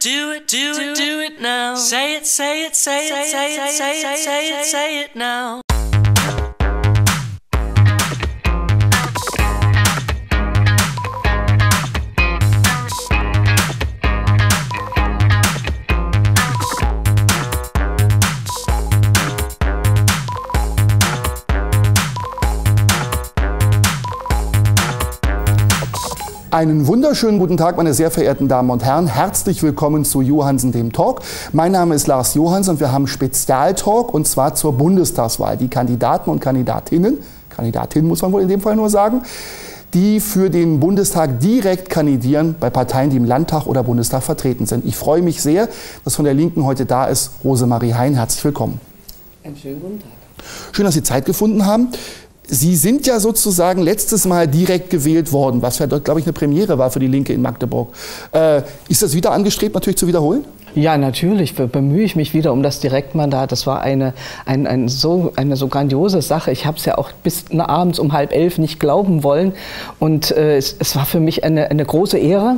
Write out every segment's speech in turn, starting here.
Do it, do it, do it now. Say it, say it, say it, say it, say it, say it, say it now. Einen wunderschönen guten Tag, meine sehr verehrten Damen und Herren. Herzlich willkommen zu Johansen, dem Talk. Mein Name ist Lars Johansen und wir haben Spezialtalk und zwar zur Bundestagswahl. Die Kandidaten und Kandidatinnen, Kandidatinnen muss man wohl in dem Fall nur sagen, die für den Bundestag direkt kandidieren bei Parteien, die im Landtag oder Bundestag vertreten sind. Ich freue mich sehr, dass von der Linken heute da ist Rosemarie Hein. Herzlich willkommen. Einen schönen guten Tag. Schön, dass Sie Zeit gefunden haben. Sie sind ja sozusagen letztes Mal direkt gewählt worden, was ja dort, glaube ich, eine Premiere war für die Linke in Magdeburg. Äh, ist das wieder angestrebt, natürlich zu wiederholen? Ja, natürlich bemühe ich mich wieder um das Direktmandat. Das war eine, ein, ein so, eine so grandiose Sache. Ich habe es ja auch bis abends um halb elf nicht glauben wollen. Und äh, es, es war für mich eine, eine große Ehre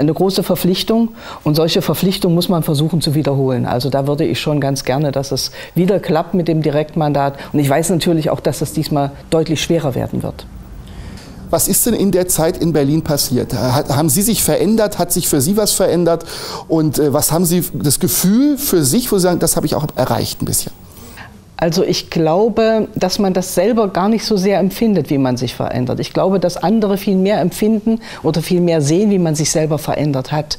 eine große Verpflichtung und solche Verpflichtungen muss man versuchen zu wiederholen. Also da würde ich schon ganz gerne, dass es wieder klappt mit dem Direktmandat und ich weiß natürlich auch, dass es diesmal deutlich schwerer werden wird. Was ist denn in der Zeit in Berlin passiert? Haben Sie sich verändert? Hat sich für Sie was verändert? Und äh, was haben Sie das Gefühl für sich, wo Sie sagen, das habe ich auch erreicht ein bisschen? Also ich glaube, dass man das selber gar nicht so sehr empfindet, wie man sich verändert. Ich glaube, dass andere viel mehr empfinden oder viel mehr sehen, wie man sich selber verändert hat.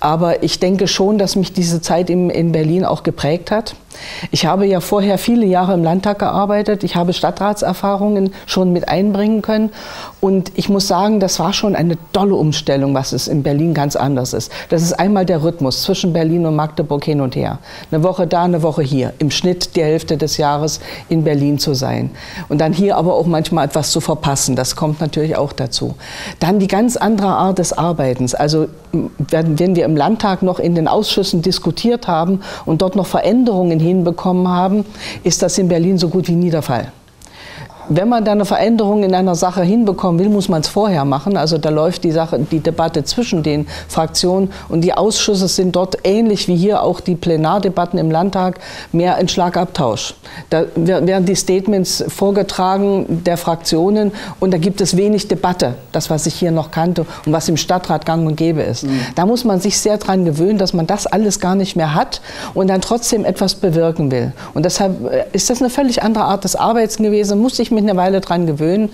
Aber ich denke schon, dass mich diese Zeit in Berlin auch geprägt hat. Ich habe ja vorher viele Jahre im Landtag gearbeitet. Ich habe Stadtratserfahrungen schon mit einbringen können. Und ich muss sagen, das war schon eine tolle Umstellung, was es in Berlin ganz anders ist. Das ist einmal der Rhythmus zwischen Berlin und Magdeburg hin und her. Eine Woche da, eine Woche hier. Im Schnitt die Hälfte des Jahres in Berlin zu sein. Und dann hier aber auch manchmal etwas zu verpassen. Das kommt natürlich auch dazu. Dann die ganz andere Art des Arbeitens. Also wenn wir im Landtag noch in den Ausschüssen diskutiert haben und dort noch Veränderungen hinbekommen haben, ist das in Berlin so gut wie nie der Fall wenn man da eine Veränderung in einer Sache hinbekommen will, muss man es vorher machen. Also da läuft die Sache, die Debatte zwischen den Fraktionen und die Ausschüsse sind dort ähnlich wie hier auch die Plenardebatten im Landtag mehr ein Schlagabtausch. Da werden die Statements vorgetragen der Fraktionen und da gibt es wenig Debatte, das was ich hier noch kannte und was im Stadtrat gang und gäbe ist. Mhm. Da muss man sich sehr dran gewöhnen, dass man das alles gar nicht mehr hat und dann trotzdem etwas bewirken will. Und deshalb äh, ist das eine völlig andere Art des Arbeits gewesen, muss ich mich eine Weile dran gewöhnen.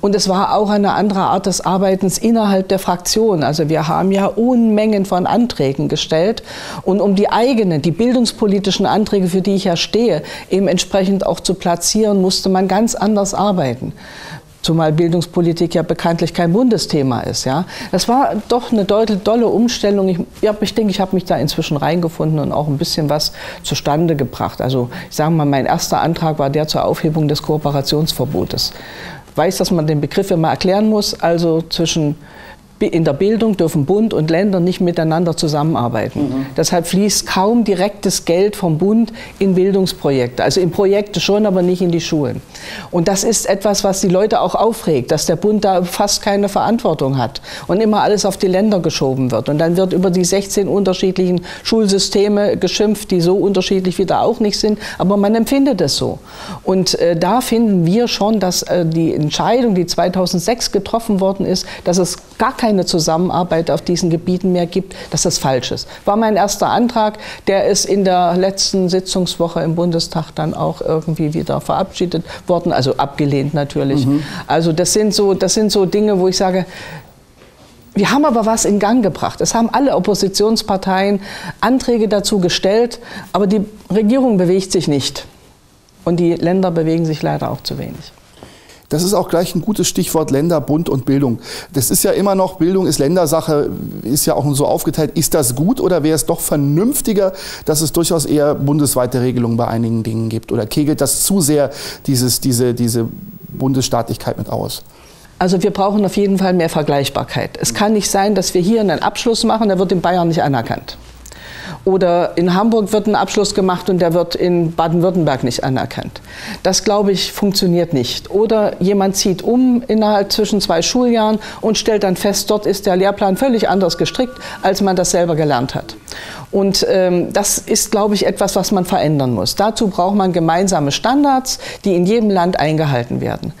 Und es war auch eine andere Art des Arbeitens innerhalb der Fraktion. Also wir haben ja Unmengen von Anträgen gestellt. Und um die eigenen, die bildungspolitischen Anträge, für die ich ja stehe, eben entsprechend auch zu platzieren, musste man ganz anders arbeiten zumal Bildungspolitik ja bekanntlich kein Bundesthema ist. Ja. Das war doch eine dolle Umstellung. Ich, ja, ich denke, ich habe mich da inzwischen reingefunden und auch ein bisschen was zustande gebracht. Also ich sage mal, mein erster Antrag war der zur Aufhebung des Kooperationsverbotes. Ich weiß, dass man den Begriff immer erklären muss, also zwischen in der Bildung dürfen Bund und Länder nicht miteinander zusammenarbeiten. Mhm. Deshalb fließt kaum direktes Geld vom Bund in Bildungsprojekte. Also in Projekte schon, aber nicht in die Schulen. Und das ist etwas, was die Leute auch aufregt, dass der Bund da fast keine Verantwortung hat und immer alles auf die Länder geschoben wird. Und dann wird über die 16 unterschiedlichen Schulsysteme geschimpft, die so unterschiedlich wieder auch nicht sind. Aber man empfindet es so. Und äh, da finden wir schon, dass äh, die Entscheidung, die 2006 getroffen worden ist, dass es gar keine keine Zusammenarbeit auf diesen Gebieten mehr gibt, dass das falsch ist. War mein erster Antrag, der ist in der letzten Sitzungswoche im Bundestag dann auch irgendwie wieder verabschiedet worden, also abgelehnt natürlich. Mhm. Also das sind so, das sind so Dinge, wo ich sage, wir haben aber was in Gang gebracht. Es haben alle Oppositionsparteien Anträge dazu gestellt, aber die Regierung bewegt sich nicht. Und die Länder bewegen sich leider auch zu wenig. Das ist auch gleich ein gutes Stichwort Länder, Bund und Bildung. Das ist ja immer noch, Bildung ist Ländersache, ist ja auch so aufgeteilt. Ist das gut oder wäre es doch vernünftiger, dass es durchaus eher bundesweite Regelungen bei einigen Dingen gibt? Oder kegelt das zu sehr dieses, diese, diese Bundesstaatlichkeit mit aus? Also wir brauchen auf jeden Fall mehr Vergleichbarkeit. Es kann nicht sein, dass wir hier einen Abschluss machen, der wird in Bayern nicht anerkannt. Oder in Hamburg wird ein Abschluss gemacht und der wird in Baden-Württemberg nicht anerkannt. Das, glaube ich, funktioniert nicht. Oder jemand zieht um innerhalb zwischen zwei Schuljahren und stellt dann fest, dort ist der Lehrplan völlig anders gestrickt, als man das selber gelernt hat. Und ähm, das ist, glaube ich, etwas, was man verändern muss. Dazu braucht man gemeinsame Standards, die in jedem Land eingehalten werden.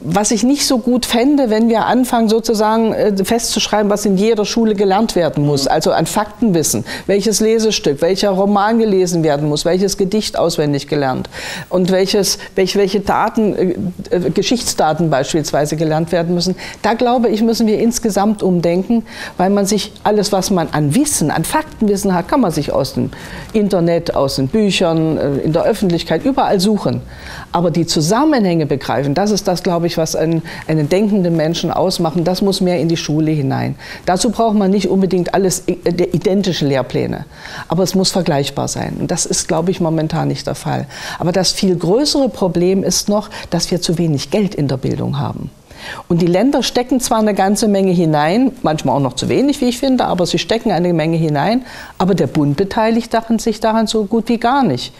Was ich nicht so gut fände, wenn wir anfangen, sozusagen äh, festzuschreiben, was in jeder Schule gelernt werden muss, mhm. also an Faktenwissen, welches Lesestück, welcher Roman gelesen werden muss, welches Gedicht auswendig gelernt und welches, welche, welche Daten, äh, äh, Geschichtsdaten beispielsweise gelernt werden müssen. Da glaube ich, müssen wir insgesamt umdenken, weil man sich alles, was man an Wissen, an Faktenwissen hat, kann man sich aus dem Internet, aus den Büchern, in der Öffentlichkeit überall suchen. Aber die Zusammenhänge begreifen, das ist das, glaube ich, was einen, einen denkenden Menschen ausmachen, das muss mehr in die Schule hinein. Dazu braucht man nicht unbedingt alles identische Lehrpläne, aber es muss vergleichbar sein. Und das ist, glaube ich, momentan nicht der Fall. Aber das viel größere Problem ist noch, dass wir zu wenig Geld in der Bildung haben. Und die Länder stecken zwar eine ganze Menge hinein, manchmal auch noch zu wenig, wie ich finde, aber sie stecken eine Menge hinein, aber der Bund beteiligt sich daran so gut wie gar nicht.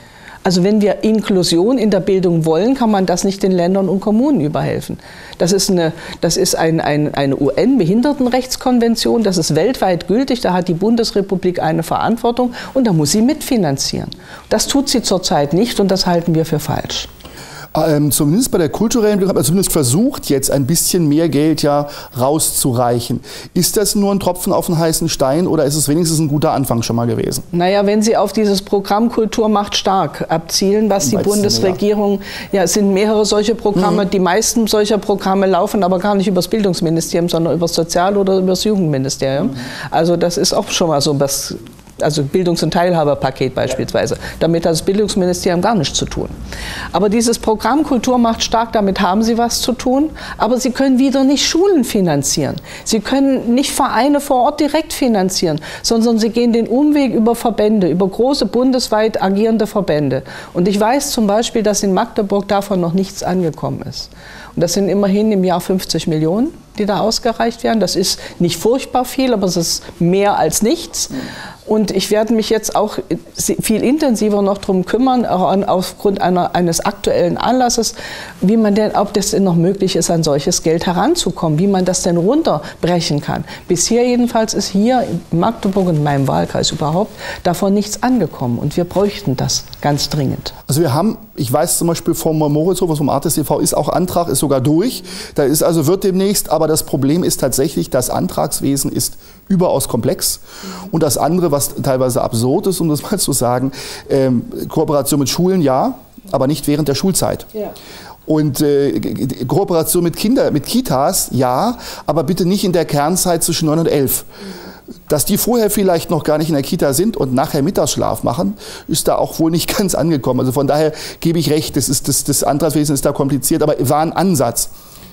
Also wenn wir Inklusion in der Bildung wollen, kann man das nicht den Ländern und Kommunen überhelfen. Das ist eine, das ist ein, ein, eine UN-Behindertenrechtskonvention, das ist weltweit gültig, da hat die Bundesrepublik eine Verantwortung und da muss sie mitfinanzieren. Das tut sie zurzeit nicht und das halten wir für falsch ähm, zumindest bei der kulturellen Bildung hat man zumindest versucht, jetzt ein bisschen mehr Geld ja rauszureichen. Ist das nur ein Tropfen auf den heißen Stein oder ist es wenigstens ein guter Anfang schon mal gewesen? Naja, wenn Sie auf dieses Programm Kultur macht stark abzielen, was die Bundesregierung, ja. ja, es sind mehrere solche Programme, mhm. die meisten solcher Programme laufen aber gar nicht über das Bildungsministerium, sondern über das Sozial- oder über das Jugendministerium. Mhm. Also das ist auch schon mal so was also Bildungs- und Teilhaberpaket beispielsweise. Damit hat das Bildungsministerium gar nichts zu tun. Aber dieses Programm Kultur macht stark, damit haben sie was zu tun. Aber sie können wieder nicht Schulen finanzieren. Sie können nicht Vereine vor Ort direkt finanzieren, sondern sie gehen den Umweg über Verbände, über große bundesweit agierende Verbände. Und ich weiß zum Beispiel, dass in Magdeburg davon noch nichts angekommen ist. Und das sind immerhin im Jahr 50 Millionen, die da ausgereicht werden. Das ist nicht furchtbar viel, aber es ist mehr als nichts. Und ich werde mich jetzt auch viel intensiver noch darum kümmern, auch aufgrund einer, eines aktuellen Anlasses, wie man denn, ob das denn noch möglich ist, an solches Geld heranzukommen, wie man das denn runterbrechen kann. Bisher jedenfalls ist hier in Magdeburg und in meinem Wahlkreis überhaupt davon nichts angekommen. Und wir bräuchten das ganz dringend. Also wir haben, ich weiß zum Beispiel vom Moritzhof, vom Artis TV ist auch Antrag, ist sogar durch. Da ist also wird demnächst, aber das Problem ist tatsächlich, das Antragswesen ist überaus komplex. Und das andere, was teilweise absurd ist, um das mal zu sagen, ähm, Kooperation mit Schulen ja, aber nicht während der Schulzeit. Ja. Und äh, Kooperation mit Kinder, mit Kitas, ja, aber bitte nicht in der Kernzeit zwischen 9 und 11. Dass die vorher vielleicht noch gar nicht in der Kita sind und nachher Mittagsschlaf machen, ist da auch wohl nicht ganz angekommen. Also von daher gebe ich recht, das, ist, das, das Antragswesen ist da kompliziert, aber war ein Ansatz.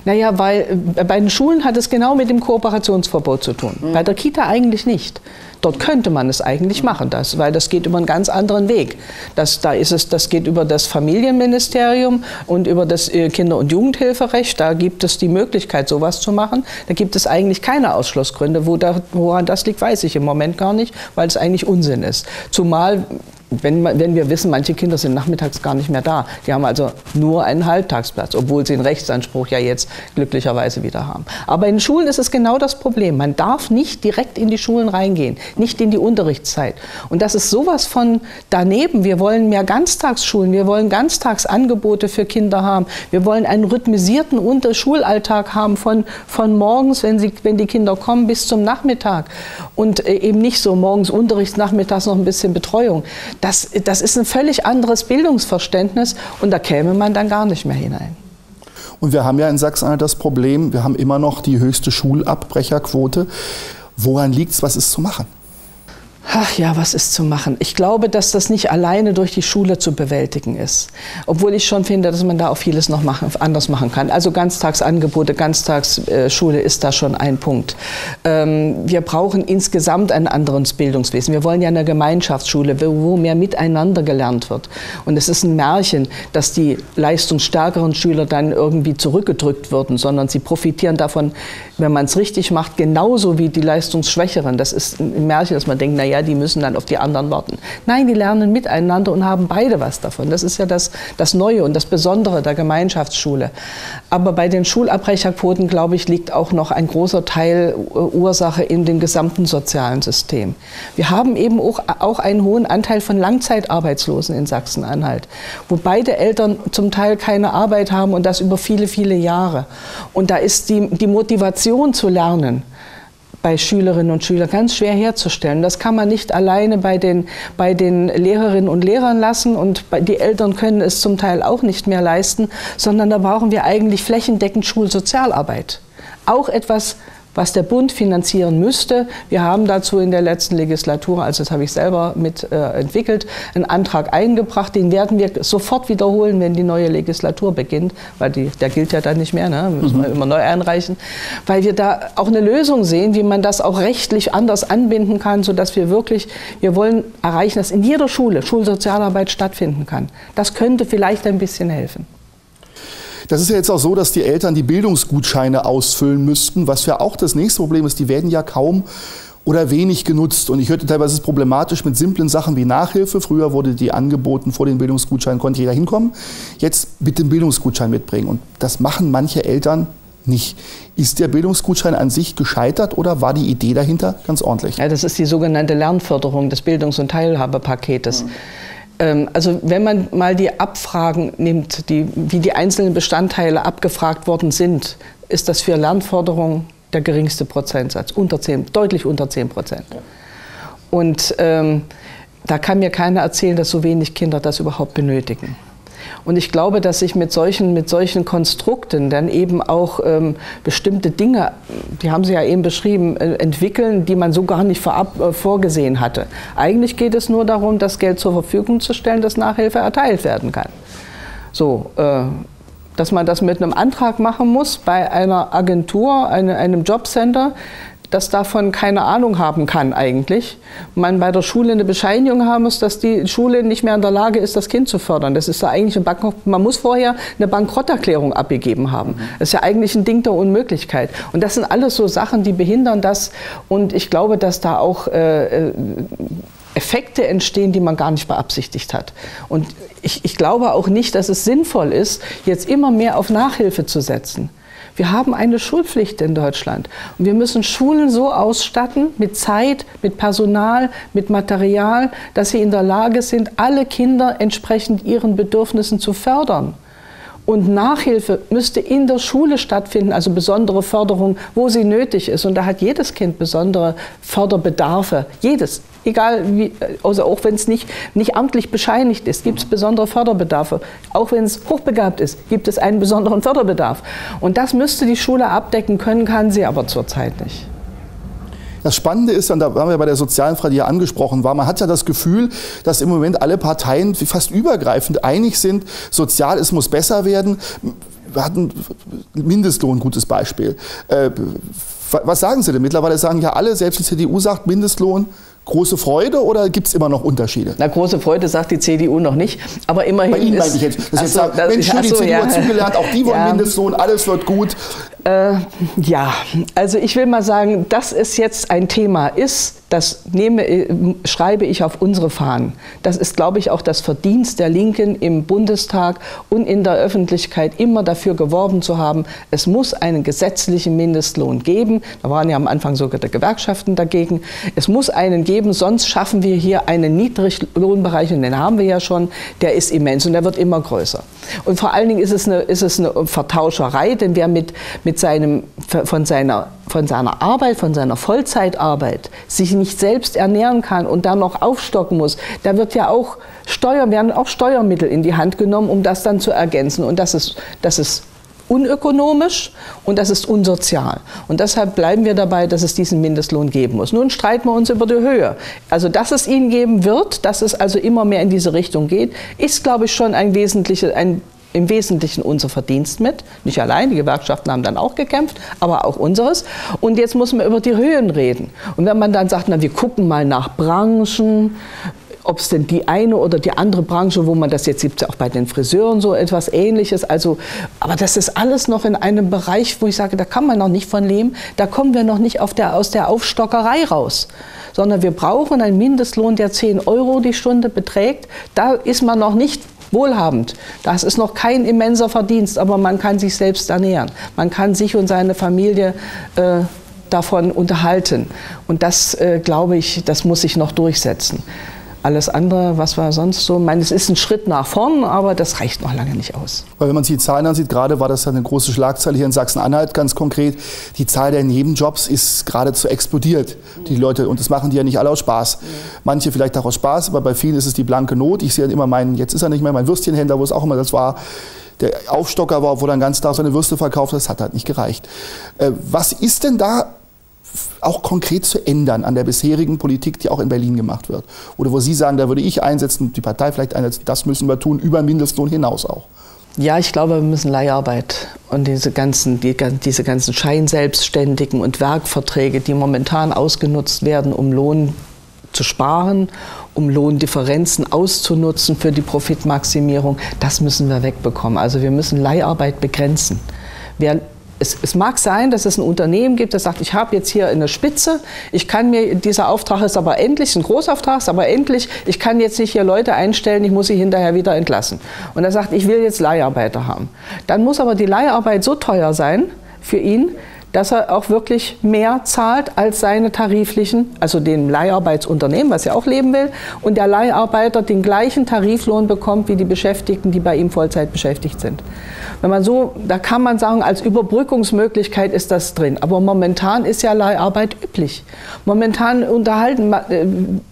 Naja, weil äh, bei den Schulen hat es genau mit dem Kooperationsverbot zu tun. Mhm. Bei der Kita eigentlich nicht. Dort könnte man es eigentlich machen, das, weil das geht über einen ganz anderen Weg. Das, da ist es, das geht über das Familienministerium und über das äh, Kinder- und Jugendhilferecht. Da gibt es die Möglichkeit, sowas zu machen. Da gibt es eigentlich keine Ausschlussgründe. Wo da, woran das liegt, weiß ich im Moment gar nicht, weil es eigentlich Unsinn ist. Zumal wenn, wenn, wir wissen, manche Kinder sind nachmittags gar nicht mehr da. Die haben also nur einen Halbtagsplatz, obwohl sie einen Rechtsanspruch ja jetzt glücklicherweise wieder haben. Aber in Schulen ist es genau das Problem. Man darf nicht direkt in die Schulen reingehen, nicht in die Unterrichtszeit. Und das ist sowas von daneben. Wir wollen mehr Ganztagsschulen, wir wollen Ganztagsangebote für Kinder haben. Wir wollen einen rhythmisierten Schullalltag haben von, von morgens, wenn, sie, wenn die Kinder kommen, bis zum Nachmittag. Und äh, eben nicht so morgens Unterricht, nachmittags noch ein bisschen Betreuung das, das ist ein völlig anderes Bildungsverständnis und da käme man dann gar nicht mehr hinein. Und wir haben ja in Sachsen das Problem, wir haben immer noch die höchste Schulabbrecherquote. Woran liegt es, was ist zu machen? Ach ja, was ist zu machen? Ich glaube, dass das nicht alleine durch die Schule zu bewältigen ist. Obwohl ich schon finde, dass man da auch vieles noch machen, anders machen kann. Also Ganztagsangebote, Ganztagsschule ist da schon ein Punkt. Ähm, wir brauchen insgesamt ein anderes Bildungswesen. Wir wollen ja eine Gemeinschaftsschule, wo mehr miteinander gelernt wird. Und es ist ein Märchen, dass die leistungsstärkeren Schüler dann irgendwie zurückgedrückt würden, sondern sie profitieren davon wenn man es richtig macht, genauso wie die Leistungsschwächeren. Das ist ein Märchen, dass man denkt, naja, die müssen dann auf die anderen warten. Nein, die lernen miteinander und haben beide was davon. Das ist ja das, das Neue und das Besondere der Gemeinschaftsschule. Aber bei den Schulabbrecherquoten, glaube ich, liegt auch noch ein großer Teil äh, Ursache in dem gesamten sozialen System. Wir haben eben auch, auch einen hohen Anteil von Langzeitarbeitslosen in Sachsen-Anhalt, wo beide Eltern zum Teil keine Arbeit haben und das über viele, viele Jahre. Und da ist die, die Motivation zu lernen, bei Schülerinnen und Schülern ganz schwer herzustellen. Das kann man nicht alleine bei den, bei den Lehrerinnen und Lehrern lassen und die Eltern können es zum Teil auch nicht mehr leisten, sondern da brauchen wir eigentlich flächendeckend Schulsozialarbeit. Auch etwas, was der Bund finanzieren müsste. Wir haben dazu in der letzten Legislatur, also das habe ich selber mit äh, entwickelt, einen Antrag eingebracht. Den werden wir sofort wiederholen, wenn die neue Legislatur beginnt, weil die, der gilt ja dann nicht mehr, ne? müssen wir mhm. immer neu einreichen, weil wir da auch eine Lösung sehen, wie man das auch rechtlich anders anbinden kann, sodass wir wirklich, wir wollen erreichen, dass in jeder Schule Schulsozialarbeit stattfinden kann. Das könnte vielleicht ein bisschen helfen. Das ist ja jetzt auch so, dass die Eltern die Bildungsgutscheine ausfüllen müssten, was ja auch das nächste Problem ist. Die werden ja kaum oder wenig genutzt. Und ich hörte teilweise, es ist problematisch mit simplen Sachen wie Nachhilfe. Früher wurde die angeboten, vor den Bildungsgutschein konnte jeder hinkommen. Jetzt mit dem Bildungsgutschein mitbringen. Und das machen manche Eltern nicht. Ist der Bildungsgutschein an sich gescheitert oder war die Idee dahinter ganz ordentlich? Ja, das ist die sogenannte Lernförderung des Bildungs- und Teilhabepaketes. Mhm. Ähm, also wenn man mal die Abfragen nimmt, die, wie die einzelnen Bestandteile abgefragt worden sind, ist das für Lernforderung der geringste Prozentsatz, unter 10, deutlich unter 10 Prozent. Und ähm, da kann mir keiner erzählen, dass so wenig Kinder das überhaupt benötigen. Und ich glaube, dass sich mit solchen, mit solchen Konstrukten dann eben auch ähm, bestimmte Dinge, die haben Sie ja eben beschrieben, äh, entwickeln, die man so gar nicht vorab äh, vorgesehen hatte. Eigentlich geht es nur darum, das Geld zur Verfügung zu stellen, dass Nachhilfe erteilt werden kann. So, äh, dass man das mit einem Antrag machen muss bei einer Agentur, eine, einem Jobcenter, das davon keine Ahnung haben kann eigentlich. Man bei der Schule eine Bescheinigung haben muss, dass die Schule nicht mehr in der Lage ist, das Kind zu fördern. Das ist ja eigentlich ein Bankrott. Man muss vorher eine Bankrotterklärung abgegeben haben. Das ist ja eigentlich ein Ding der Unmöglichkeit. Und das sind alles so Sachen, die behindern das. Und ich glaube, dass da auch äh, Effekte entstehen, die man gar nicht beabsichtigt hat. Und ich, ich glaube auch nicht, dass es sinnvoll ist, jetzt immer mehr auf Nachhilfe zu setzen. Wir haben eine Schulpflicht in Deutschland. Und wir müssen Schulen so ausstatten mit Zeit, mit Personal, mit Material, dass sie in der Lage sind, alle Kinder entsprechend ihren Bedürfnissen zu fördern. Und Nachhilfe müsste in der Schule stattfinden, also besondere Förderung, wo sie nötig ist. Und da hat jedes Kind besondere Förderbedarfe. Jedes. Egal wie, also auch wenn es nicht, nicht amtlich bescheinigt ist, gibt es besondere Förderbedarfe. Auch wenn es hochbegabt ist, gibt es einen besonderen Förderbedarf. Und das müsste die Schule abdecken können, kann sie aber zurzeit nicht. Das Spannende ist, und da waren wir bei der sozialen Frage, die ja angesprochen war, man hat ja das Gefühl, dass im Moment alle Parteien fast übergreifend einig sind, Sozialismus besser werden. Wir hatten Mindestlohn, gutes Beispiel. Äh, was sagen Sie denn? Mittlerweile sagen ja alle, selbst die CDU sagt Mindestlohn große Freude oder gibt es immer noch Unterschiede? Na, große Freude sagt die CDU noch nicht, aber immerhin. Bei Ihnen meine ich jetzt. Das jetzt so, sagen, Mensch, schön, die CDU ja. hat zugelernt, auch die wollen ja. Mindestlohn, alles wird gut. Äh, ja, also ich will mal sagen, dass es jetzt ein Thema ist, das nehme, äh, schreibe ich auf unsere Fahnen. Das ist, glaube ich, auch das Verdienst der Linken im Bundestag und in der Öffentlichkeit immer dafür geworben zu haben, es muss einen gesetzlichen Mindestlohn geben. Da waren ja am Anfang sogar die Gewerkschaften dagegen. Es muss einen geben, sonst schaffen wir hier einen Niedriglohnbereich und den haben wir ja schon. Der ist immens und der wird immer größer. Und vor allen Dingen ist es eine, ist es eine Vertauscherei, denn wer mit, mit seinem, von seiner von seiner Arbeit, von seiner Vollzeitarbeit sich nicht selbst ernähren kann und dann noch aufstocken muss, da wird ja auch Steuer, werden auch Steuermittel in die Hand genommen, um das dann zu ergänzen. Und das ist, das ist unökonomisch und das ist unsozial. Und deshalb bleiben wir dabei, dass es diesen Mindestlohn geben muss. Nun streiten wir uns über die Höhe. Also, dass es ihn geben wird, dass es also immer mehr in diese Richtung geht, ist, glaube ich, schon ein wesentliches, ein im Wesentlichen unser Verdienst mit. Nicht allein, die Gewerkschaften haben dann auch gekämpft, aber auch unseres. Und jetzt muss man über die Höhen reden. Und wenn man dann sagt, na, wir gucken mal nach Branchen, ob es denn die eine oder die andere Branche, wo man das jetzt gibt, auch bei den Friseuren so etwas Ähnliches. Also, aber das ist alles noch in einem Bereich, wo ich sage, da kann man noch nicht von leben. Da kommen wir noch nicht der, aus der Aufstockerei raus sondern wir brauchen einen Mindestlohn, der 10 Euro die Stunde beträgt. Da ist man noch nicht wohlhabend. Das ist noch kein immenser Verdienst, aber man kann sich selbst ernähren. Man kann sich und seine Familie äh, davon unterhalten. Und das, äh, glaube ich, das muss sich noch durchsetzen. Alles andere, was war sonst so? Ich meine, es ist ein Schritt nach vorn, aber das reicht noch lange nicht aus. Weil wenn man sich die Zahlen ansieht, gerade war das eine große Schlagzeile hier in Sachsen-Anhalt ganz konkret, die Zahl der Nebenjobs ist geradezu explodiert. Die Leute, und das machen die ja nicht alle aus Spaß. Manche vielleicht auch aus Spaß, aber bei vielen ist es die blanke Not. Ich sehe dann immer meinen, jetzt ist er nicht mehr mein Würstchenhändler, wo es auch immer das war, der Aufstocker war, wo er den ganzen Tag seine Würste verkauft hat, das hat halt nicht gereicht. Äh, was ist denn da auch konkret zu ändern an der bisherigen Politik, die auch in Berlin gemacht wird? Oder wo Sie sagen, da würde ich einsetzen, die Partei vielleicht einsetzen, das müssen wir tun, über Mindestlohn hinaus auch? Ja, ich glaube, wir müssen Leiharbeit und diese ganzen, die, diese ganzen Scheinselbstständigen und Werkverträge, die momentan ausgenutzt werden, um Lohn zu sparen, um Lohndifferenzen auszunutzen für die Profitmaximierung, das müssen wir wegbekommen. Also wir müssen Leiharbeit begrenzen. Wer es, es, mag sein, dass es ein Unternehmen gibt, das sagt, ich habe jetzt hier eine Spitze, ich kann mir, dieser Auftrag ist aber endlich, ein Großauftrag ist aber endlich, ich kann jetzt nicht hier Leute einstellen, ich muss sie hinterher wieder entlassen. Und er sagt, ich will jetzt Leiharbeiter haben. Dann muss aber die Leiharbeit so teuer sein für ihn, dass er auch wirklich mehr zahlt als seine tariflichen, also dem Leiharbeitsunternehmen, was ja auch leben will, und der Leiharbeiter den gleichen Tariflohn bekommt wie die Beschäftigten, die bei ihm Vollzeit beschäftigt sind. Wenn man so, da kann man sagen, als Überbrückungsmöglichkeit ist das drin. Aber momentan ist ja Leiharbeit üblich. Momentan unterhalten, äh,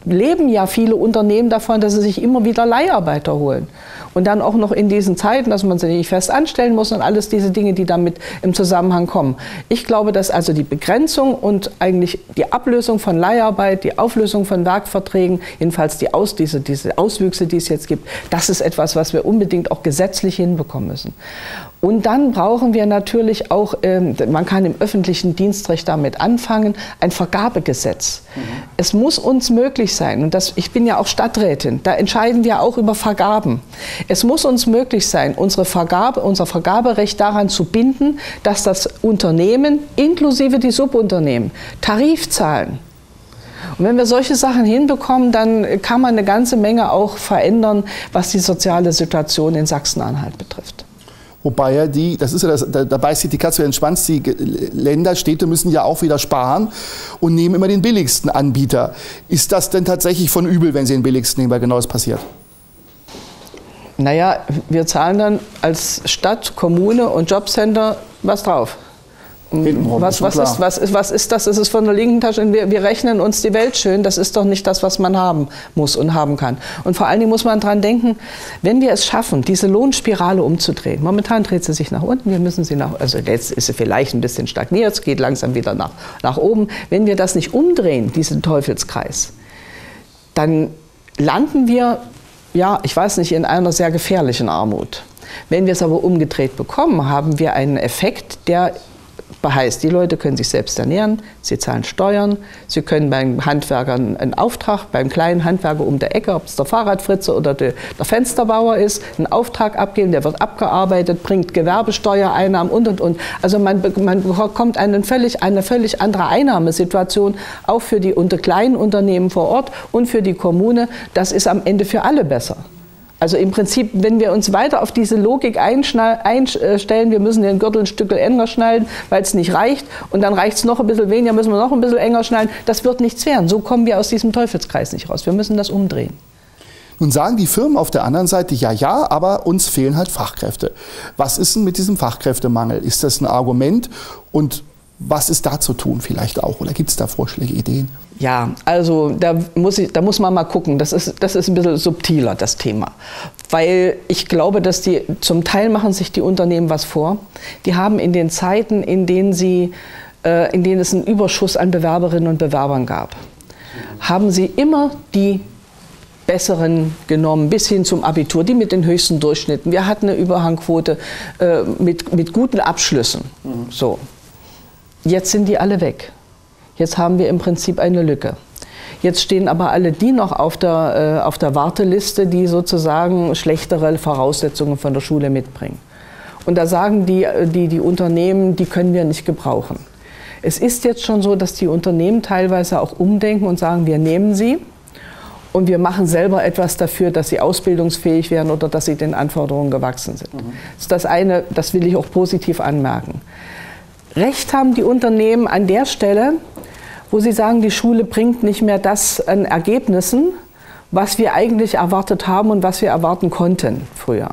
leben ja viele Unternehmen davon, dass sie sich immer wieder Leiharbeiter holen. Und dann auch noch in diesen Zeiten, dass man sie nicht fest anstellen muss und alles diese Dinge, die damit im Zusammenhang kommen. Ich glaube, dass also die Begrenzung und eigentlich die Ablösung von Leiharbeit, die Auflösung von Werkverträgen, jedenfalls die Aus, diese, diese Auswüchse, die es jetzt gibt, das ist etwas, was wir unbedingt auch gesetzlich hinbekommen müssen. Und dann brauchen wir natürlich auch, ähm, man kann im öffentlichen Dienstrecht damit anfangen, ein Vergabegesetz. Mhm. Es muss uns möglich sein, und das, ich bin ja auch Stadträtin, da entscheiden wir auch über Vergaben. Es muss uns möglich sein, unsere Vergabe, unser Vergaberecht daran zu binden, dass das Unternehmen inklusive die Subunternehmen Tarif zahlen. Und wenn wir solche Sachen hinbekommen, dann kann man eine ganze Menge auch verändern, was die soziale Situation in Sachsen-Anhalt betrifft. Wobei ja die, das ist ja das, da, beißt sich die Katze in den Schwanz, die Länder, Städte müssen ja auch wieder sparen und nehmen immer den billigsten Anbieter. Ist das denn tatsächlich von übel, wenn sie den billigsten nehmen, weil genau das passiert? Naja, wir zahlen dann als Stadt, Kommune und Jobcenter was drauf. Hintenrum, was, was, ist, was, ist, was ist das? Das ist von der linken Tasche. Wir, wir rechnen uns die Welt schön. Das ist doch nicht das, was man haben muss und haben kann. Und vor allen Dingen muss man daran denken, wenn wir es schaffen, diese Lohnspirale umzudrehen. Momentan dreht sie sich nach unten. Wir müssen sie nach, also jetzt ist sie vielleicht ein bisschen stagniert. Es geht langsam wieder nach, nach oben. Wenn wir das nicht umdrehen, diesen Teufelskreis, dann landen wir, ja, ich weiß nicht, in einer sehr gefährlichen Armut. Wenn wir es aber umgedreht bekommen, haben wir einen Effekt, der heißt, die Leute können sich selbst ernähren, sie zahlen Steuern, sie können beim Handwerker einen Auftrag, beim kleinen Handwerker um der Ecke, ob es der Fahrradfritze oder der, Fensterbauer ist, einen Auftrag abgeben, der wird abgearbeitet, bringt Gewerbesteuereinnahmen und und und. Also man, man bekommt einen völlig, eine völlig andere Einnahmesituation, auch für die unter kleinen Unternehmen vor Ort und für die Kommune. Das ist am Ende für alle besser. Also im Prinzip, wenn wir uns weiter auf diese Logik einstellen, wir müssen den Gürtel ein Stück enger schnallen, weil es nicht reicht, und dann reicht es noch ein bisschen weniger, müssen wir noch ein bisschen enger schnallen, das wird nichts werden. So kommen wir aus diesem Teufelskreis nicht raus. Wir müssen das umdrehen. Nun sagen die Firmen auf der anderen Seite, ja, ja, aber uns fehlen halt Fachkräfte. Was ist denn mit diesem Fachkräftemangel? Ist das ein Argument? Und was ist da zu tun vielleicht auch? Oder gibt es da Vorschläge, Ideen? Ja, also da muss, ich, da muss man mal gucken. Das ist, das ist ein bisschen subtiler, das Thema. Weil ich glaube, dass die, zum Teil machen sich die Unternehmen was vor. Die haben in den Zeiten, in denen, sie, äh, in denen es einen Überschuss an Bewerberinnen und Bewerbern gab, haben sie immer die Besseren genommen, bis hin zum Abitur, die mit den höchsten Durchschnitten. Wir hatten eine Überhangquote äh, mit, mit guten Abschlüssen. Mhm. So. Jetzt sind die alle weg. Jetzt haben wir im Prinzip eine Lücke. Jetzt stehen aber alle die noch auf der, äh, auf der Warteliste, die sozusagen schlechtere Voraussetzungen von der Schule mitbringen. Und da sagen die, äh, die, die Unternehmen, die können wir nicht gebrauchen. Es ist jetzt schon so, dass die Unternehmen teilweise auch umdenken und sagen, wir nehmen sie und wir machen selber etwas dafür, dass sie ausbildungsfähig werden oder dass sie den Anforderungen gewachsen sind. Mhm. Das ist das eine, das will ich auch positiv anmerken. Recht haben die Unternehmen an der Stelle, wo sie sagen, die Schule bringt nicht mehr das an Ergebnissen, was wir eigentlich erwartet haben und was wir erwarten konnten früher.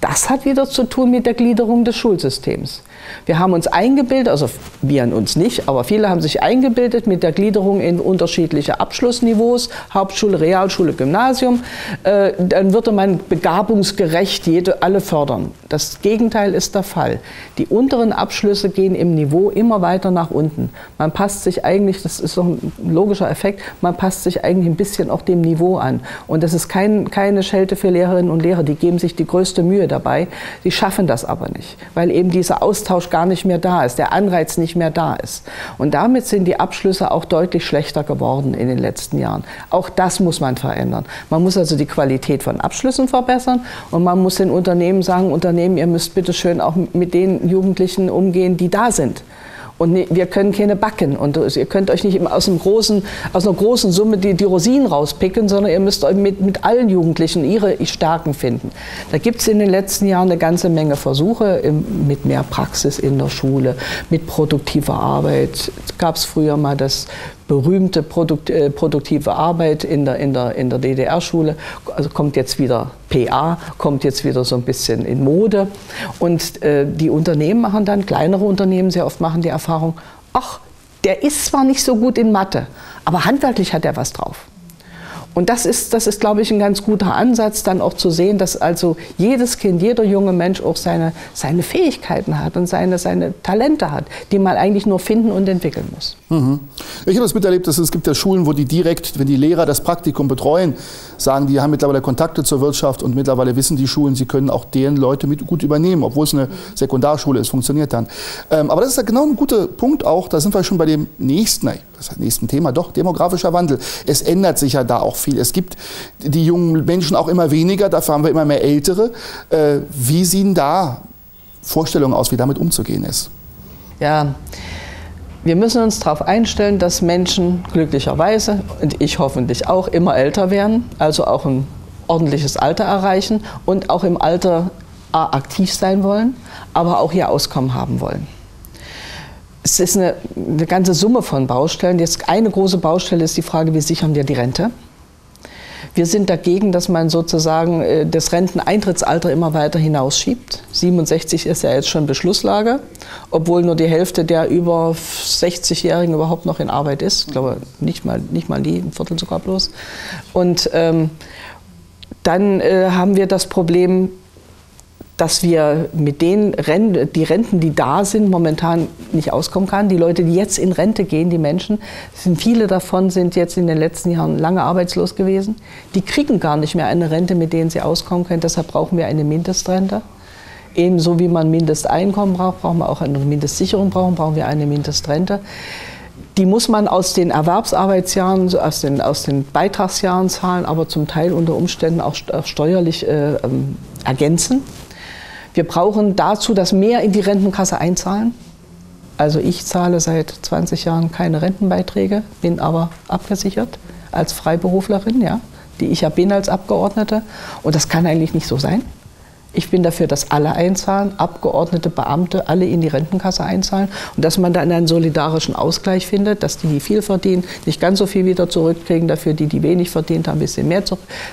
Das hat wieder zu tun mit der Gliederung des Schulsystems. Wir haben uns eingebildet, also wir an uns nicht, aber viele haben sich eingebildet mit der Gliederung in unterschiedliche Abschlussniveaus, Hauptschule, Realschule, Gymnasium. Äh, dann würde man begabungsgerecht jede, alle fördern. Das Gegenteil ist der Fall. Die unteren Abschlüsse gehen im Niveau immer weiter nach unten. Man passt sich eigentlich, das ist so ein logischer Effekt, man passt sich eigentlich ein bisschen auch dem Niveau an. Und das ist kein, keine Schelte für Lehrerinnen und Lehrer, die geben sich die größte Mühe dabei. Sie schaffen das aber nicht, weil eben dieser Austausch gar nicht mehr da ist, der Anreiz nicht mehr da ist. Und damit sind die Abschlüsse auch deutlich schlechter geworden in den letzten Jahren. Auch das muss man verändern. Man muss also die Qualität von Abschlüssen verbessern und man muss den Unternehmen sagen, Unternehmen, ihr müsst bitte schön auch mit den Jugendlichen umgehen, die da sind. Und wir können keine backen. Und ihr könnt euch nicht aus, einem großen, aus einer großen Summe die, die Rosinen rauspicken, sondern ihr müsst euch mit, mit allen Jugendlichen ihre Stärken finden. Da gibt es in den letzten Jahren eine ganze Menge Versuche mit mehr Praxis in der Schule, mit produktiver Arbeit. Gab es früher mal das berühmte Produkt, äh, produktive Arbeit in der, in der, in der DDR-Schule. Also kommt jetzt wieder PA, kommt jetzt wieder so ein bisschen in Mode. Und äh, die Unternehmen machen dann, kleinere Unternehmen sehr oft machen die Erfahrung, ach, der ist zwar nicht so gut in Mathe, aber handwerklich hat er was drauf. Und das ist, das ist, glaube ich, ein ganz guter Ansatz, dann auch zu sehen, dass also jedes Kind, jeder junge Mensch auch seine, seine Fähigkeiten hat und seine, seine Talente hat, die man eigentlich nur finden und entwickeln muss. Mhm. Ich habe das miterlebt, dass es gibt ja Schulen, wo die direkt, wenn die Lehrer das Praktikum betreuen, sagen, die haben mittlerweile Kontakte zur Wirtschaft und mittlerweile wissen die Schulen, sie können auch deren Leute mit gut übernehmen, obwohl es eine Sekundarschule ist, funktioniert dann. Ähm, aber das ist ja genau ein guter Punkt auch, da sind wir schon bei dem nächsten, das nächsten Thema, doch, demografischer Wandel. Es ändert sich ja da auch viel. Es gibt die jungen Menschen auch immer weniger, dafür haben wir immer mehr Ältere. Äh, wie sehen da Vorstellungen aus, wie damit umzugehen ist? Ja, wir müssen uns darauf einstellen, dass Menschen glücklicherweise und ich hoffentlich auch immer älter werden, also auch ein ordentliches Alter erreichen und auch im Alter aktiv sein wollen, aber auch ihr Auskommen haben wollen. Es ist eine, eine ganze Summe von Baustellen. Jetzt eine große Baustelle ist die Frage, wie sichern wir die Rente? Wir sind dagegen, dass man sozusagen äh, das Renteneintrittsalter immer weiter hinausschiebt. 67 ist ja jetzt schon Beschlusslage, obwohl nur die Hälfte der über 60-Jährigen überhaupt noch in Arbeit ist. Ich glaube, nicht mal, nicht mal die, ein Viertel sogar bloß. Und ähm, dann äh, haben wir das Problem, dass wir mit den Renten, die Renten, die da sind, momentan nicht auskommen kann. Die Leute, die jetzt in Rente gehen, die Menschen, sind viele davon sind jetzt in den letzten Jahren lange arbeitslos gewesen. Die kriegen gar nicht mehr eine Rente, mit denen sie auskommen können. Deshalb brauchen wir eine Mindestrente. Ebenso wie man Mindesteinkommen braucht, brauchen wir auch eine Mindestsicherung brauchen, brauchen wir eine Mindestrente. Die muss man aus den Erwerbsarbeitsjahren, aus den, aus den Beitragsjahren zahlen, aber zum Teil unter Umständen auch steuerlich äh, ähm, ergänzen. Wir brauchen dazu, dass mehr in die Rentenkasse einzahlen. Also ich zahle seit 20 Jahren keine Rentenbeiträge, bin aber abgesichert als Freiberuflerin, ja, die ich ja bin als Abgeordnete. Und das kann eigentlich nicht so sein. Ich bin dafür, dass alle einzahlen, Abgeordnete, Beamte, alle in die Rentenkasse einzahlen und dass man dann einen solidarischen Ausgleich findet, dass die, die viel verdienen, nicht ganz so viel wieder zurückkriegen, dafür die, die wenig verdient haben, ein bisschen mehr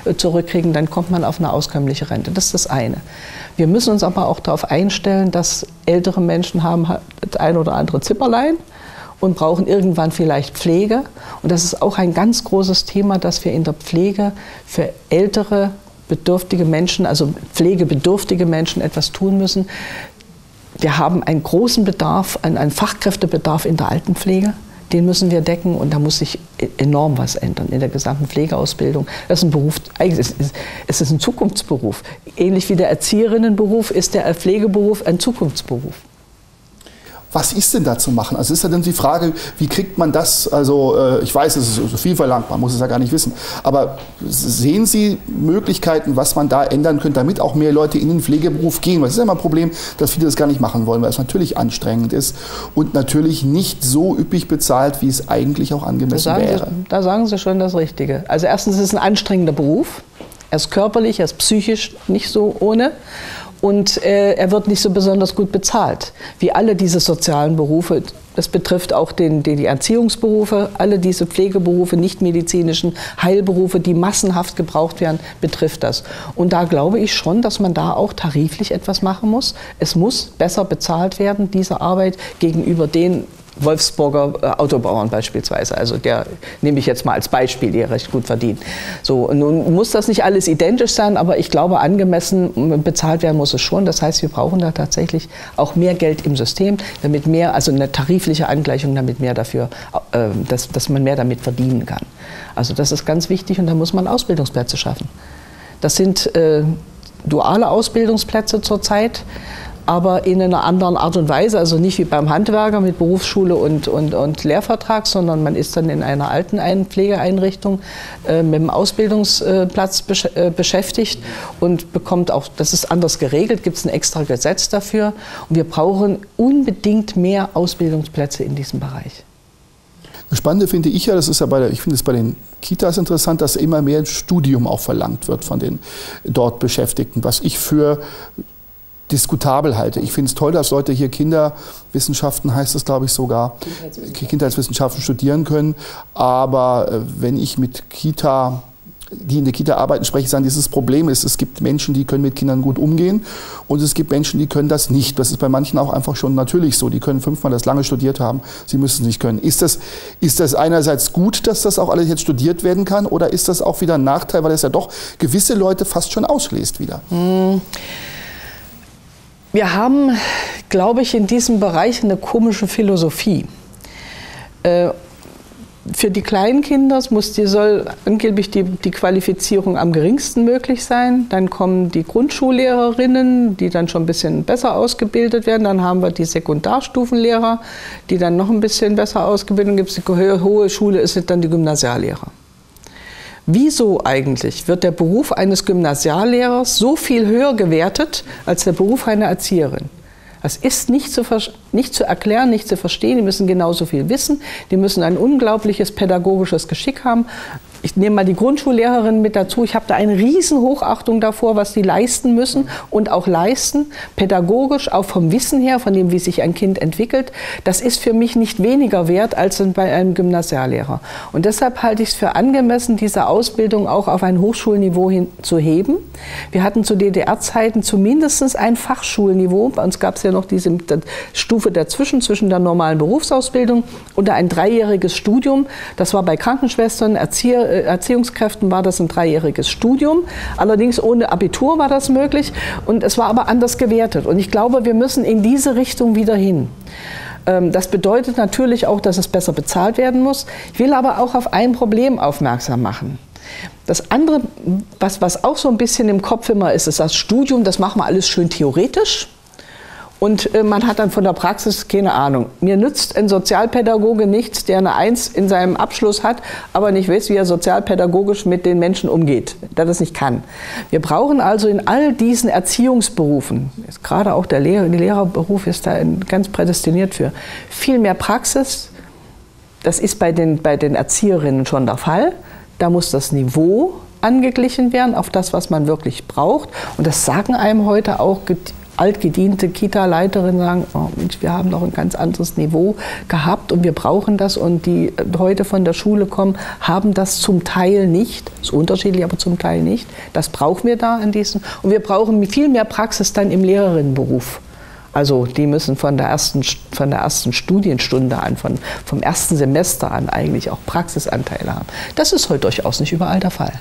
äh, zurückkriegen, dann kommt man auf eine auskömmliche Rente. Das ist das eine. Wir müssen uns aber auch darauf einstellen, dass ältere Menschen haben das ein oder andere Zipperlein und brauchen irgendwann vielleicht Pflege. Und das ist auch ein ganz großes Thema, dass wir in der Pflege für ältere bedürftige Menschen, also pflegebedürftige Menschen etwas tun müssen. Wir haben einen großen Bedarf, einen Fachkräftebedarf in der Altenpflege. Den müssen wir decken und da muss sich e-, enorm was ändern in der gesamten Pflegeausbildung. Das ist ein Beruf, eigentlich ist es ist ein Zukunftsberuf. Ähnlich wie der Erzieherinnenberuf ist der Pflegeberuf ein Zukunftsberuf. Was ist denn da zu machen? Also ist ja dann die Frage, wie kriegt man das, also äh, ich weiß, es ist so viel verlangt, man muss es ja gar nicht wissen, aber sehen Sie Möglichkeiten, was man da ändern könnte, damit auch mehr Leute in den Pflegeberuf gehen? Weil es ist ja immer ein Problem, dass viele das gar nicht machen wollen, weil es natürlich anstrengend ist und natürlich nicht so üppig bezahlt, wie es eigentlich auch angemessen da wäre. Sie, da sagen Sie schon das Richtige. Also erstens ist es ein anstrengender Beruf. Er ist körperlich, er ist psychisch nicht so ohne und äh, er wird nicht so besonders gut bezahlt. Wie alle diese sozialen Berufe. Das betrifft auch den, den, die Erziehungsberufe, alle diese Pflegeberufe, nichtmedizinischen Heilberufe, die massenhaft gebraucht werden, betrifft das. Und da glaube ich schon, dass man da auch tariflich etwas machen muss. Es muss besser bezahlt werden, diese Arbeit gegenüber den Wolfsburger äh, Autobauern beispielsweise. Also der nehme ich jetzt mal als Beispiel, die recht gut verdienen. So, nun muss das nicht alles identisch sein, aber ich glaube, angemessen bezahlt werden muss es schon. Das heißt, wir brauchen da tatsächlich auch mehr Geld im System, damit mehr, also eine tarifliche Angleichung, damit mehr dafür, äh, dass, dass man mehr damit verdienen kann. Also das ist ganz wichtig und da muss man Ausbildungsplätze schaffen. Das sind äh, duale Ausbildungsplätze zurzeit aber in einer anderen Art und Weise. Also nicht wie beim Handwerker mit Berufsschule und, und, und Lehrvertrag, sondern man ist dann in einer alten Pflegeeinrichtung äh, mit dem Ausbildungsplatz besch äh, beschäftigt und bekommt auch, das ist anders geregelt, gibt es ein extra Gesetz dafür. Und wir brauchen unbedingt mehr Ausbildungsplätze in diesem Bereich. Das Spannende finde ich ja, das ist ja bei der, ich finde es bei den Kitas interessant, dass immer mehr Studium auch verlangt wird von den dort Beschäftigten, was ich für diskutabel halte. Ich finde es toll, dass Leute hier Kinderwissenschaften, heißt es glaube ich sogar, Kindheitswissenschaften. Kindheitswissenschaften studieren können. Aber äh, wenn ich mit Kita die in der Kita arbeiten, spreche, sagen, dieses Problem ist, es gibt Menschen, die können mit Kindern gut umgehen und es gibt Menschen, die können das nicht. Das ist bei manchen auch einfach schon natürlich so. Die können fünfmal das lange studiert haben, sie müssen es nicht können. Ist das, ist das einerseits gut, dass das auch alles jetzt studiert werden kann oder ist das auch wieder ein Nachteil, weil es ja doch gewisse Leute fast schon ausschließt wieder? Hm. Wir haben, glaube ich, in diesem Bereich eine komische Philosophie. Äh, für die kleinen Kinder muss die, soll angeblich die, die Qualifizierung am geringsten möglich sein. Dann kommen die Grundschullehrerinnen, die dann schon ein bisschen besser ausgebildet werden. Dann haben wir die Sekundarstufenlehrer, die dann noch ein bisschen besser ausgebildet werden. Gibt es die hohe Schule, ist dann die Gymnasiallehrer. Wieso eigentlich wird der Beruf eines Gymnasiallehrers so viel höher gewertet als der Beruf einer Erzieherin? Das ist nicht zu, nicht zu erklären, nicht zu verstehen. Die müssen genauso viel wissen. Die müssen ein unglaubliches pädagogisches Geschick haben ich nehme mal die Grundschullehrerin mit dazu. Ich habe da eine riesen Hochachtung davor, was sie leisten müssen und auch leisten, pädagogisch, auch vom Wissen her, von dem, wie sich ein Kind entwickelt. Das ist für mich nicht weniger wert als bei einem Gymnasiallehrer. Und deshalb halte ich es für angemessen, diese Ausbildung auch auf ein Hochschulniveau hin zu heben. Wir hatten zu DDR-Zeiten zumindest ein Fachschulniveau. Bei uns gab es ja noch diese Stufe dazwischen, zwischen der normalen Berufsausbildung und ein dreijähriges Studium. Das war bei Krankenschwestern, Erzieher, Erziehungskräften war das ein dreijähriges Studium. Allerdings ohne Abitur war das möglich und es war aber anders gewertet. Und ich glaube, wir müssen in diese Richtung wieder hin. Ähm, das bedeutet natürlich auch, dass es besser bezahlt werden muss. Ich will aber auch auf ein Problem aufmerksam machen. Das andere, was, was auch so ein bisschen im Kopf immer ist, ist das Studium, das machen wir alles schön theoretisch. Und äh, man hat dann von der Praxis keine Ahnung. Mir nützt ein Sozialpädagoge nichts, der eine Eins in seinem Abschluss hat, aber nicht weiß, wie er sozialpädagogisch mit den Menschen umgeht, der das nicht kann. Wir brauchen also in all diesen Erziehungsberufen, gerade auch der, Lehrer, der Lehrerberuf ist da ganz prädestiniert für, viel mehr Praxis. Das ist bei den, bei den Erzieherinnen schon der Fall. Da muss das Niveau angeglichen werden auf das, was man wirklich braucht. Und das sagen einem heute auch altgediente Kita-Leiterinnen sagen, oh Mensch, wir haben doch ein ganz anderes Niveau gehabt und wir brauchen das und die heute von der Schule kommen, haben das zum Teil nicht, ist unterschiedlich, aber zum Teil nicht. Das brauchen wir da in diesem und wir brauchen viel mehr Praxis dann im Lehrerinnenberuf. Also die müssen von der ersten, von der ersten Studienstunde an, von, vom ersten Semester an eigentlich auch Praxisanteile haben. Das ist heute durchaus nicht überall der Fall.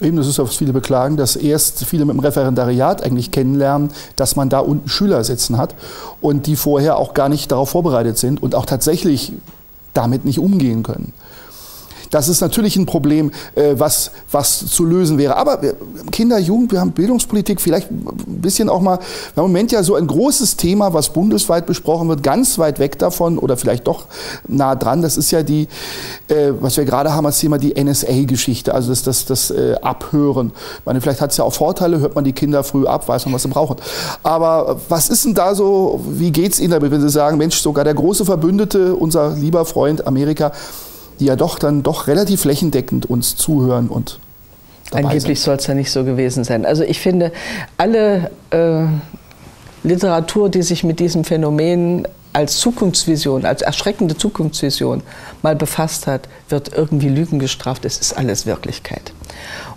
Eben, das ist, was viele beklagen, dass erst viele mit dem Referendariat eigentlich kennenlernen, dass man da unten Schüler sitzen hat und die vorher auch gar nicht darauf vorbereitet sind und auch tatsächlich damit nicht umgehen können. Das ist natürlich ein Problem, äh, was, was zu lösen wäre. Aber Kinder, Jugend, wir haben Bildungspolitik, vielleicht ein bisschen auch mal, wir im Moment ja so ein großes Thema, was bundesweit besprochen wird, ganz weit weg davon oder vielleicht doch nah dran. Das ist ja die, äh, was wir gerade haben als Thema, die NSA-Geschichte, also das, das, das äh, Abhören. Ich meine, vielleicht hat es ja auch Vorteile, hört man die Kinder früh ab, weiß man, was sie brauchen. Aber was ist denn da so, wie geht es Ihnen damit, wenn Sie sagen, Mensch, sogar der große Verbündete, unser lieber Freund Amerika, die ja doch dann doch relativ flächendeckend uns zuhören und Angeblich soll es ja nicht so gewesen sein. Also ich finde, alle äh, Literatur, die sich mit diesem Phänomen als Zukunftsvision, als erschreckende Zukunftsvision mal befasst hat, wird irgendwie Lügen gestraft. Es ist alles Wirklichkeit.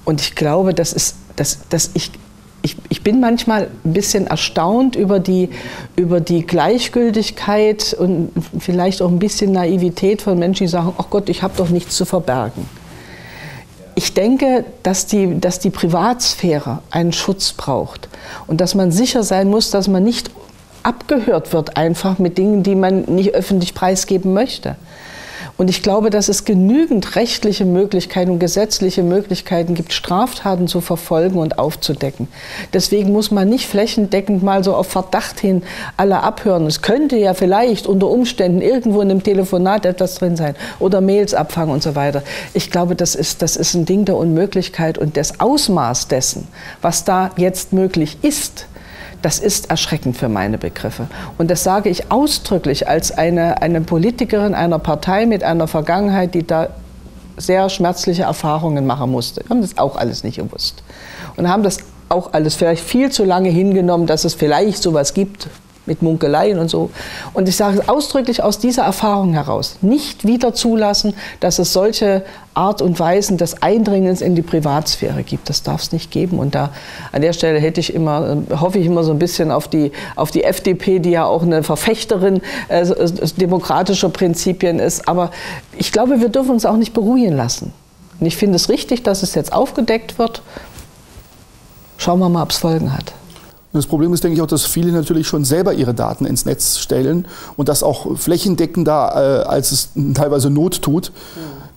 Und ich glaube, das ist, dass, dass ich ich, ich, bin manchmal ein bisschen erstaunt über die, über die Gleichgültigkeit und vielleicht auch ein bisschen Naivität von Menschen, die sagen, ach Gott, ich habe doch nichts zu verbergen. Ich denke, dass die, dass die Privatsphäre einen Schutz braucht und dass man sicher sein muss, dass man nicht abgehört wird einfach mit Dingen, die man nicht öffentlich preisgeben möchte. Und ich glaube, dass es genügend rechtliche Möglichkeiten und gesetzliche Möglichkeiten gibt, Straftaten zu verfolgen und aufzudecken. Deswegen muss man nicht flächendeckend mal so auf Verdacht hin alle abhören. Es könnte ja vielleicht unter Umständen irgendwo in einem Telefonat etwas drin sein oder Mails abfangen und so weiter. Ich glaube, das ist, das ist ein Ding der Unmöglichkeit und des Ausmaß dessen, was da jetzt möglich ist das ist erschreckend für meine Begriffe. Und das sage ich ausdrücklich als eine, eine Politikerin einer Partei mit einer Vergangenheit, die da sehr schmerzliche Erfahrungen machen musste. Wir haben das auch alles nicht gewusst. Und haben das auch alles vielleicht viel zu lange hingenommen, dass es vielleicht sowas gibt, mit Munkeleien und so. Und ich sage es ausdrücklich aus dieser Erfahrung heraus, nicht wieder zulassen, dass es solche Art und Weisen des Eindringens in die Privatsphäre gibt. Das darf es nicht geben. Und da an der Stelle hätte ich immer, äh, hoffe ich immer so ein bisschen auf die, auf die FDP, die ja auch eine Verfechterin äh, demokratischer Prinzipien ist. Aber ich glaube, wir dürfen uns auch nicht beruhigen lassen. Und ich finde es richtig, dass es jetzt aufgedeckt wird. Schauen wir mal, ob es Folgen hat. Das Problem ist, denke ich, auch, dass viele natürlich schon selber ihre Daten ins Netz stellen und das auch flächendeckender, äh, als es teilweise Not tut.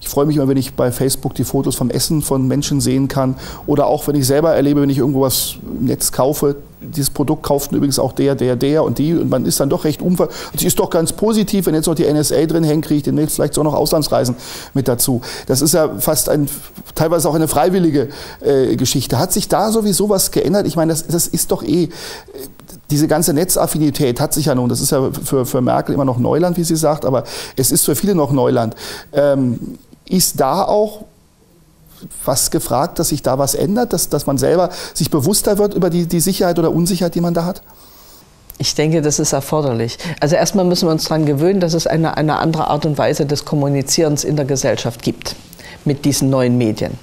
Ich freue mich immer, wenn ich bei Facebook die Fotos vom Essen von Menschen sehen kann oder auch, wenn ich selber erlebe, wenn ich irgendwo was im Netz kaufe, dieses Produkt kauft übrigens auch der, der, der und die und man ist dann doch recht umver... Es ist doch ganz positiv, wenn jetzt noch die NSA drin hängt, kriege ich demnächst vielleicht auch noch Auslandsreisen mit dazu. Das ist ja fast ein, teilweise auch eine freiwillige äh, Geschichte. Hat sich da sowieso was geändert? Ich meine, das, das ist doch eh... Diese ganze Netzaffinität hat sich ja nun, das ist ja für, für Merkel immer noch Neuland, wie sie sagt, aber es ist für viele noch Neuland. Ähm, ist da auch was gefragt, dass sich da was ändert, dass, dass man selber sich bewusster wird über die, die Sicherheit oder Unsicherheit, die man da hat? Ich denke, das ist erforderlich. Also erstmal müssen wir uns daran gewöhnen, dass es eine, eine andere Art und Weise des Kommunizierens in der Gesellschaft gibt mit diesen neuen Medien.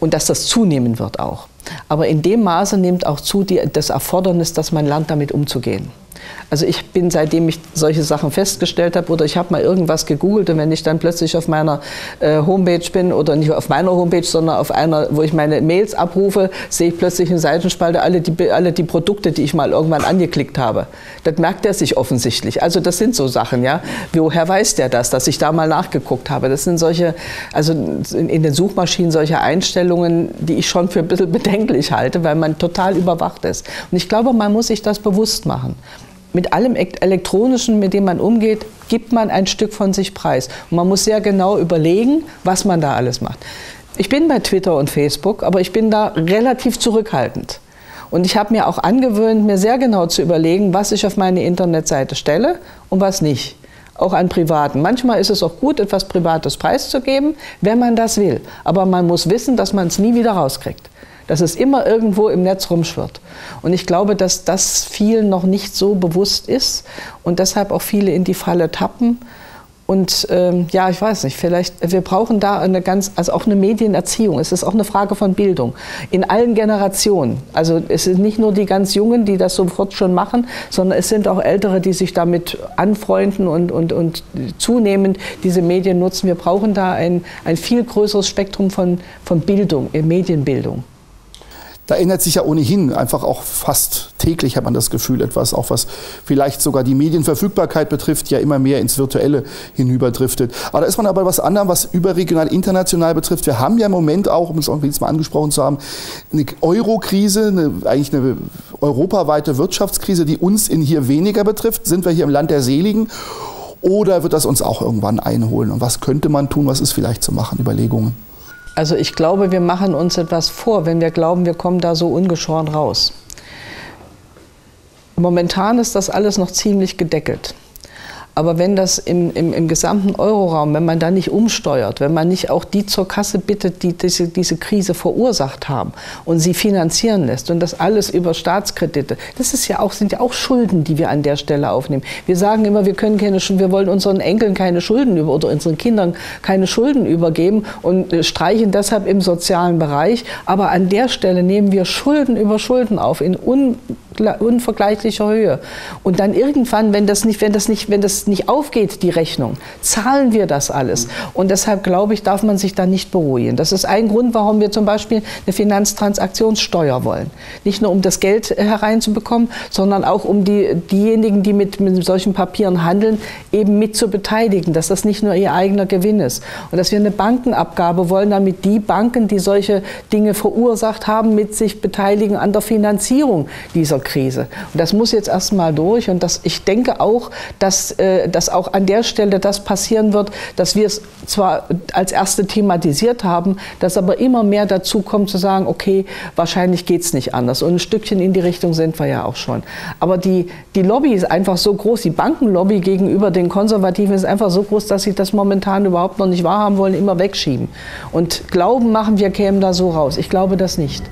Und dass das zunehmen wird auch. Aber in dem Maße nimmt auch zu die, das Erfordernis, dass man lernt, damit umzugehen. Also ich bin, seitdem ich solche Sachen festgestellt habe oder ich habe mal irgendwas gegoogelt und wenn ich dann plötzlich auf meiner äh, Homepage bin oder nicht auf meiner Homepage, sondern auf einer, wo ich meine Mails abrufe, sehe ich plötzlich in Seitenspalte alle die, alle die Produkte, die ich mal irgendwann angeklickt habe. Das merkt er sich offensichtlich. Also das sind so Sachen, ja. Woher weiß der das, dass ich da mal nachgeguckt habe? Das sind solche, also in, in den Suchmaschinen solche Einstellungen, die ich schon für ein bisschen bedenklich halte, weil man total überwacht ist. Und ich glaube, man muss sich das bewusst machen mit allem Elektronischen, mit dem man umgeht, gibt man ein Stück von sich preis. Und man muss sehr genau überlegen, was man da alles macht. Ich bin bei Twitter und Facebook, aber ich bin da relativ zurückhaltend. Und ich habe mir auch angewöhnt, mir sehr genau zu überlegen, was ich auf meine Internetseite stelle und was nicht. Auch an Privaten. Manchmal ist es auch gut, etwas Privates preiszugeben, wenn man das will. Aber man muss wissen, dass man es nie wieder rauskriegt dass es immer irgendwo im Netz rumschwirrt. Und ich glaube, dass das vielen noch nicht so bewusst ist und deshalb auch viele in die Falle tappen. Und ähm, ja, ich weiß nicht, vielleicht, wir brauchen da eine ganz, also auch eine Medienerziehung. Es ist auch eine Frage von Bildung. In allen Generationen. Also es sind nicht nur die ganz Jungen, die das sofort schon machen, sondern es sind auch Ältere, die sich damit anfreunden und, und, und zunehmend diese Medien nutzen. Wir brauchen da ein, ein viel größeres Spektrum von, von Bildung, Medienbildung. Da ändert sich ja ohnehin einfach auch fast täglich, hat man das Gefühl, etwas, auch was vielleicht sogar die Medienverfügbarkeit betrifft, ja immer mehr ins Virtuelle hinüberdriftet. Aber da ist man aber was anderem, was überregional, international betrifft. Wir haben ja im Moment auch, um es auch wenigstens mal angesprochen zu haben, eine Euro-Krise, eine, eigentlich eine europaweite Wirtschaftskrise, die uns in hier weniger betrifft. Sind wir hier im Land der Seligen? Oder wird das uns auch irgendwann einholen? Und was könnte man tun? Was ist vielleicht zu machen? Überlegungen. Also ich glaube, wir machen uns etwas vor, wenn wir glauben, wir kommen da so ungeschoren raus. Momentan ist das alles noch ziemlich gedeckelt. Aber wenn das im, im, im gesamten Euroraum, wenn man da nicht umsteuert, wenn man nicht auch die zur Kasse bittet, die diese, diese Krise verursacht haben und sie finanzieren lässt und das alles über Staatskredite, das ist ja auch, sind ja auch Schulden, die wir an der Stelle aufnehmen. Wir sagen immer, wir können keine, wir wollen unseren Enkeln keine Schulden über oder unseren Kindern keine Schulden übergeben und äh, streichen deshalb im sozialen Bereich. Aber an der Stelle nehmen wir Schulden über Schulden auf in un unvergleichlicher Höhe. Und dann irgendwann, wenn das nicht, wenn das nicht, wenn das nicht aufgeht, die Rechnung, zahlen wir das alles. Und deshalb glaube ich, darf man sich da nicht beruhigen. Das ist ein Grund, warum wir zum Beispiel eine Finanztransaktionssteuer wollen. Nicht nur um das Geld hereinzubekommen, sondern auch um die, diejenigen, die mit, mit solchen Papieren handeln, eben mit zu beteiligen, dass das nicht nur ihr eigener Gewinn ist. Und dass wir eine Bankenabgabe wollen, damit die Banken, die solche Dinge verursacht haben, mit sich beteiligen an der Finanzierung dieser Krise. Und das muss jetzt erstmal durch. Und das, ich denke auch, dass, äh, dass auch an der Stelle das passieren wird, dass wir es zwar als erste thematisiert haben, dass aber immer mehr dazu kommt zu sagen, okay, wahrscheinlich geht es nicht anders. Und ein Stückchen in die Richtung sind wir ja auch schon. Aber die, die Lobby ist einfach so groß, die Bankenlobby gegenüber den Konservativen ist einfach so groß, dass sie das momentan überhaupt noch nicht wahrhaben wollen, immer wegschieben. Und glauben machen, wir kämen da so raus. Ich glaube das nicht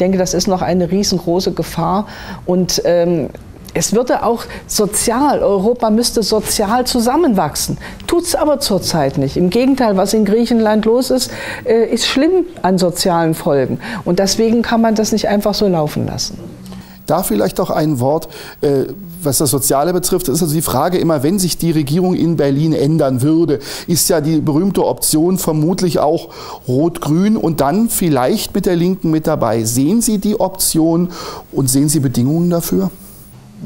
denke, das ist noch eine riesengroße Gefahr. Und ähm, es würde auch sozial, Europa müsste sozial zusammenwachsen. Tut es aber zurzeit nicht. Im Gegenteil, was in Griechenland los ist, äh, ist schlimm an sozialen Folgen. Und deswegen kann man das nicht einfach so laufen lassen. Da vielleicht auch ein Wort, äh, was das Soziale betrifft. Das ist also die Frage immer, wenn sich die Regierung in Berlin ändern würde, ist ja die berühmte Option vermutlich auch Rot-Grün und dann vielleicht mit der Linken mit dabei. Sehen Sie die Option und sehen Sie Bedingungen dafür?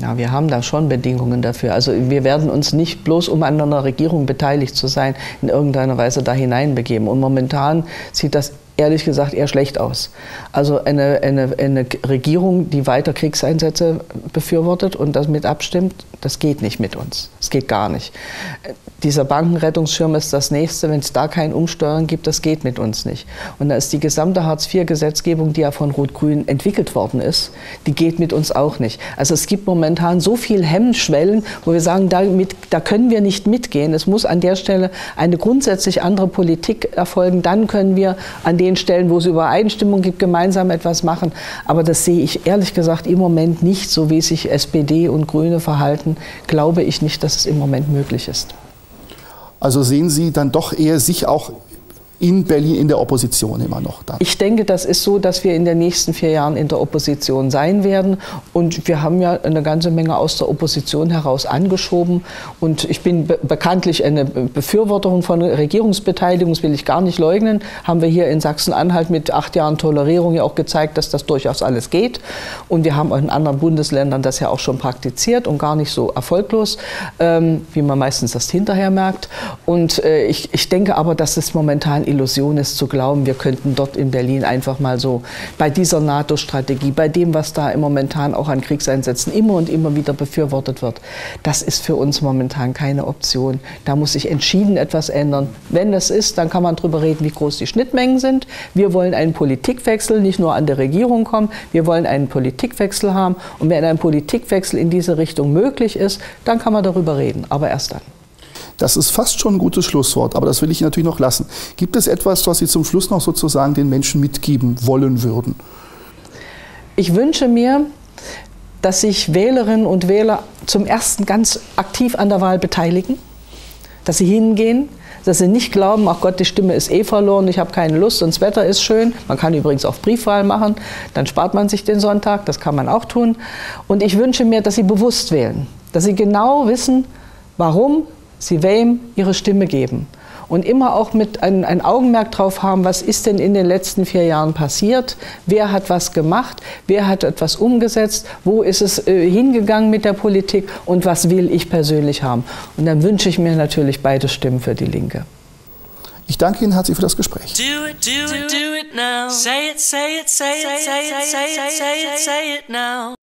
Ja, wir haben da schon Bedingungen dafür. Also wir werden uns nicht bloß, um an einer Regierung beteiligt zu sein, in irgendeiner Weise da hineinbegeben. Und momentan sieht das ehrlich gesagt eher schlecht aus. Also eine, eine, eine Regierung, die weiter Kriegseinsätze befürwortet und damit abstimmt, das geht nicht mit uns. Das geht gar nicht. Dieser Bankenrettungsschirm ist das nächste. Wenn es da kein Umsteuern gibt, das geht mit uns nicht. Und da ist die gesamte Hartz-IV-Gesetzgebung, die ja von Rot-Grün entwickelt worden ist, die geht mit uns auch nicht. Also es gibt momentan so viel Hemmschwellen, wo wir sagen, damit, da können wir nicht mitgehen. Es muss an der Stelle eine grundsätzlich andere Politik erfolgen. Dann können wir an den Stellen, wo es Übereinstimmung gibt, gemeinsam etwas machen. Aber das sehe ich ehrlich gesagt im Moment nicht, so wie sich SPD und Grüne verhalten, glaube ich nicht, dass es im Moment möglich ist. Also sehen Sie dann doch eher sich auch in Berlin in der Opposition immer noch dann? Ich denke, das ist so, dass wir in den nächsten vier Jahren in der Opposition sein werden. Und wir haben ja eine ganze Menge aus der Opposition heraus angeschoben. Und ich bin be bekanntlich eine Befürworterin von Regierungsbeteiligung, das will ich gar nicht leugnen. Haben wir hier in Sachsen-Anhalt mit acht Jahren Tolerierung ja auch gezeigt, dass das durchaus alles geht. Und wir haben in anderen Bundesländern das ja auch schon praktiziert und gar nicht so erfolglos, ähm, wie man meistens das hinterher merkt. Und äh, ich, ich denke aber, dass es momentan Illusion ist zu glauben, wir könnten dort in Berlin einfach mal so bei dieser NATO-Strategie, bei dem, was da im momentan auch an Kriegseinsätzen immer und immer wieder befürwortet wird, das ist für uns momentan keine Option. Da muss sich entschieden etwas ändern. Wenn das ist, dann kann man darüber reden, wie groß die Schnittmengen sind. Wir wollen einen Politikwechsel, nicht nur an der Regierung kommen, wir wollen einen Politikwechsel haben. Und wenn ein Politikwechsel in diese Richtung möglich ist, dann kann man darüber reden, aber erst dann. Das ist fast schon ein gutes Schlusswort, aber das will ich natürlich noch lassen. Gibt es etwas, was Sie zum Schluss noch sozusagen den Menschen mitgeben wollen würden? Ich wünsche mir, dass sich Wählerinnen und Wähler zum ersten ganz aktiv an der Wahl beteiligen, dass sie hingehen, dass sie nicht glauben, ach Gott, die Stimme ist eh verloren, ich habe keine Lust und das Wetter ist schön. Man kann übrigens auch Briefwahl machen, dann spart man sich den Sonntag, das kann man auch tun. Und ich wünsche mir, dass sie bewusst wählen, dass sie genau wissen, warum sie wem ihre Stimme geben. und immer auch mit ein, ein Augenmerk drauf haben, was ist denn in den letzten vier Jahren passiert, wer hat was gemacht, wer hat etwas umgesetzt, wo ist es äh, hingegangen mit der Politik und was will ich persönlich haben. Und dann wünsche ich mir natürlich beide Stimmen für die Linke. Ich danke Ihnen herzlich für das Gespräch. Do it, do it, do it now. Say it, say it, say it, say it, say it, say it, say it now.